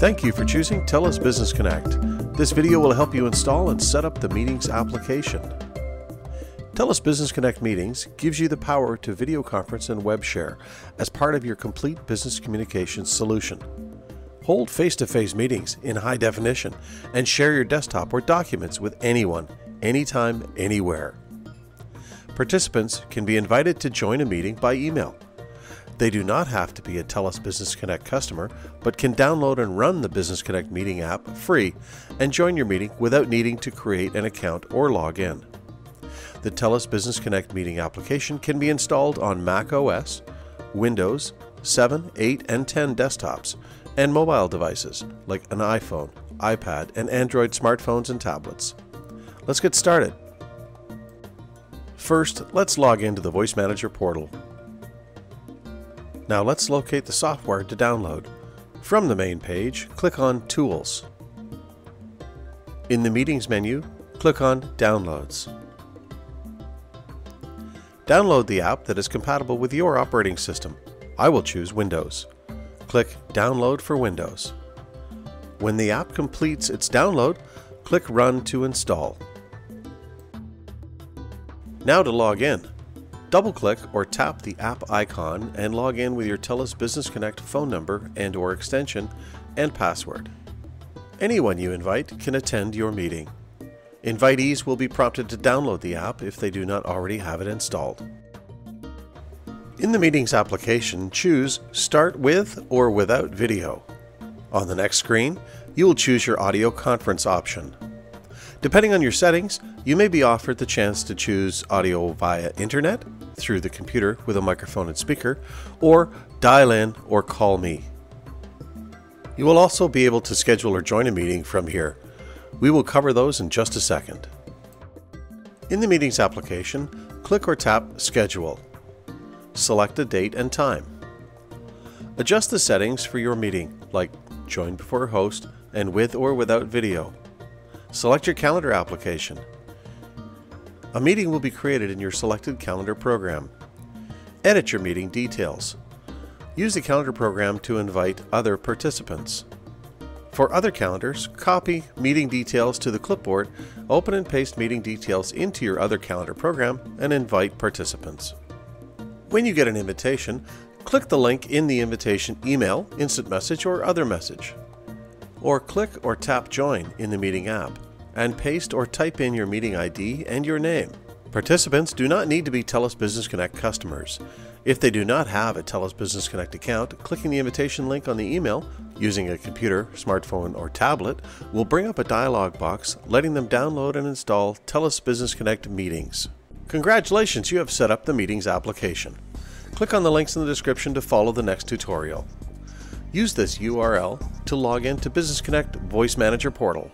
Thank you for choosing TELUS Business Connect. This video will help you install and set up the Meetings application. TELUS Business Connect Meetings gives you the power to video conference and web share as part of your complete business communications solution. Hold face-to-face meetings in high definition and share your desktop or documents with anyone, anytime, anywhere. Participants can be invited to join a meeting by email. They do not have to be a TELUS Business Connect customer, but can download and run the Business Connect meeting app free and join your meeting without needing to create an account or log in. The TELUS Business Connect meeting application can be installed on Mac OS, Windows 7, 8, and 10 desktops, and mobile devices like an iPhone, iPad, and Android smartphones and tablets. Let's get started. First, let's log into the Voice Manager portal. Now let's locate the software to download. From the main page, click on Tools. In the Meetings menu, click on Downloads. Download the app that is compatible with your operating system. I will choose Windows. Click Download for Windows. When the app completes its download, click Run to install. Now to log in. Double-click or tap the app icon and log in with your TELUS Business Connect phone number and or extension and password. Anyone you invite can attend your meeting. Invitees will be prompted to download the app if they do not already have it installed. In the Meetings application, choose Start with or without video. On the next screen, you will choose your audio conference option. Depending on your settings, you may be offered the chance to choose audio via internet, through the computer with a microphone and speaker, or dial in or call me. You will also be able to schedule or join a meeting from here. We will cover those in just a second. In the Meetings application, click or tap Schedule. Select a date and time. Adjust the settings for your meeting, like Join before host and with or without video. Select your calendar application. A meeting will be created in your selected calendar program. Edit your meeting details. Use the calendar program to invite other participants. For other calendars, copy meeting details to the clipboard, open and paste meeting details into your other calendar program, and invite participants. When you get an invitation, click the link in the invitation email, instant message, or other message. Or click or tap Join in the meeting app and paste or type in your meeting ID and your name. Participants do not need to be TELUS Business Connect customers. If they do not have a TELUS Business Connect account, clicking the invitation link on the email using a computer, smartphone, or tablet will bring up a dialog box letting them download and install TELUS Business Connect Meetings. Congratulations, you have set up the Meetings application. Click on the links in the description to follow the next tutorial. Use this URL to log in to Business Connect Voice Manager portal.